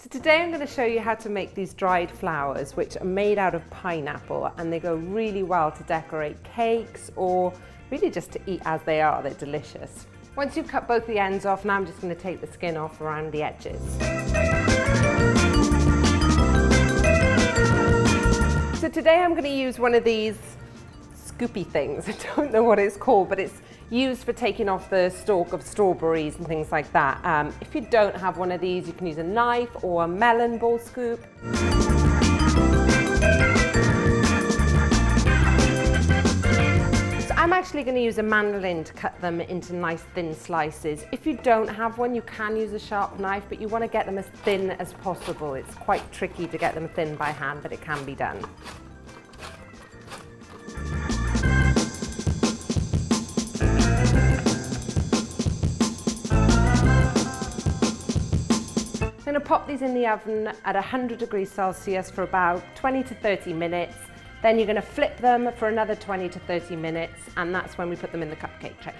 So today I'm going to show you how to make these dried flowers which are made out of pineapple and they go really well to decorate cakes or really just to eat as they are, they're delicious. Once you've cut both the ends off, now I'm just going to take the skin off around the edges. So today I'm going to use one of these scoopy things. I don't know what it's called, but it's used for taking off the stalk of strawberries and things like that. Um, if you don't have one of these, you can use a knife or a melon ball scoop. So I'm actually going to use a mandolin to cut them into nice thin slices. If you don't have one, you can use a sharp knife, but you want to get them as thin as possible. It's quite tricky to get them thin by hand, but it can be done. I'm going to pop these in the oven at 100 degrees Celsius for about 20 to 30 minutes. Then you're going to flip them for another 20 to 30 minutes and that's when we put them in the cupcake tray.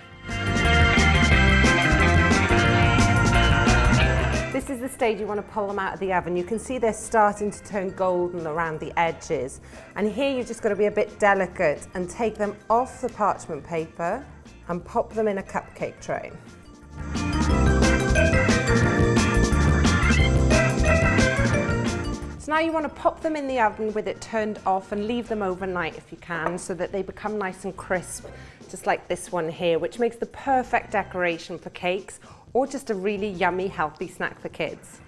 This is the stage you want to pull them out of the oven. You can see they're starting to turn golden around the edges. And here you've just got to be a bit delicate and take them off the parchment paper and pop them in a cupcake tray. So now you want to pop them in the oven with it turned off and leave them overnight if you can so that they become nice and crisp, just like this one here, which makes the perfect decoration for cakes or just a really yummy, healthy snack for kids.